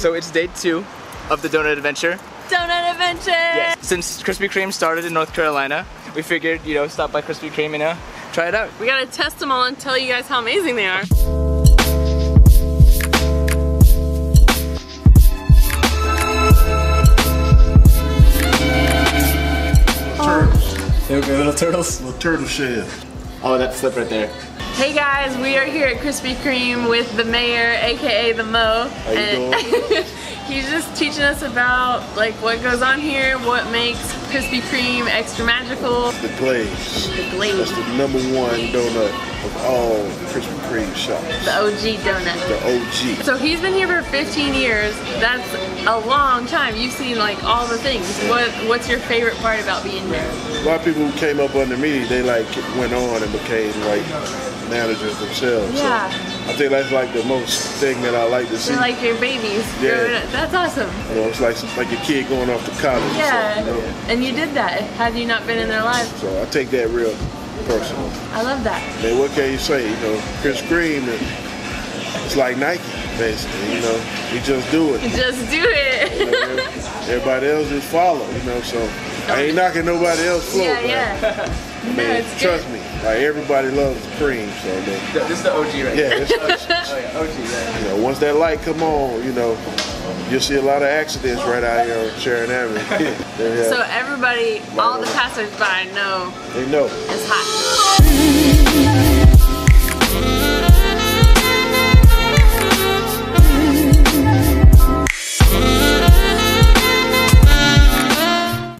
So it's day two of the donut adventure. Donut adventure! Yes. Since Krispy Kreme started in North Carolina, we figured, you know, stop by Krispy Kreme and uh, try it out. We gotta test them all and tell you guys how amazing they are. Turtles. There we go, little turtles. Little turtle shell. Oh, that slip right there. Hey guys, we are here at Krispy Kreme with the mayor, aka the Mo. How you and he's just teaching us about like what goes on here, what makes Krispy Kreme extra magical. The glaze. The glaze. That's the number one donut of all Krispy Kreme shops. the OG donut. The OG. So he's been here for 15 years. That's a long time. You've seen like all the things. What What's your favorite part about being here? A lot of people who came up under me, they like went on and became like managers themselves. Yeah. So I think that's like the most thing that I like to see. They're like your babies. Yeah. That's awesome. you know, it's like like a kid going off to college. or Yeah. something, you know? And you did that. Had you not been in their lives. So I take that real personal. I love that. Man, what can you say? You know, Krispy Kreme, uh, it's like Nike, basically. You know, you just do it. You just do it. You know, everybody else just follow. You know, so I ain't knocking nobody else flow. yeah, yeah. I No, it's trust good. me, like everybody loves cream. So, man, This is the OG right yeah, there. it's, Oh yeah, OG, yeah. you know, once that light come on, you know, you'll see a lot of accidents right out here on Sharon Avenue. They, So everybody, all the passersby know they know. it's hot.